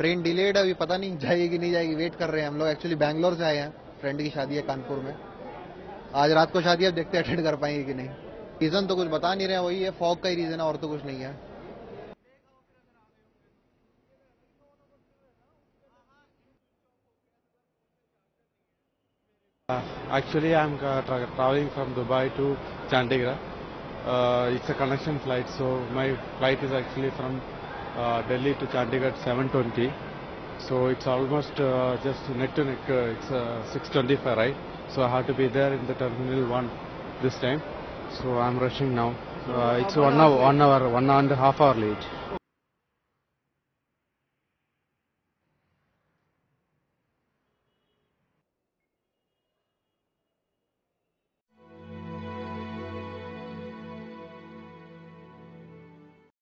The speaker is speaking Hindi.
ट्रेन डिलेड अभी पता नहीं जाएगी नहीं जाएगी वेट कर रहे हैं हम लोग। एक्चुअली बैंगलोर से आए हैं फ्रेंड की शादी है कानपुर में। आज रात को शादी अब देखते अटेंड कर पाएँगे कि नहीं। रीजन तो कुछ बता नहीं रहे वही है फॉग का ही रीजन है और तो कुछ नहीं है। Uh, tra- traveling from Dubai to Chandigarh. Uh, it's a connection flight, so my flight is actually from uh, Delhi to Chandigarh 7:20. So it's almost uh, just neck to neck. Uh, it's uh, 6:25, right? So I have to be there in the terminal one this time. So I'm rushing now. Uh, it's one hour, one hour, one and a half hour late.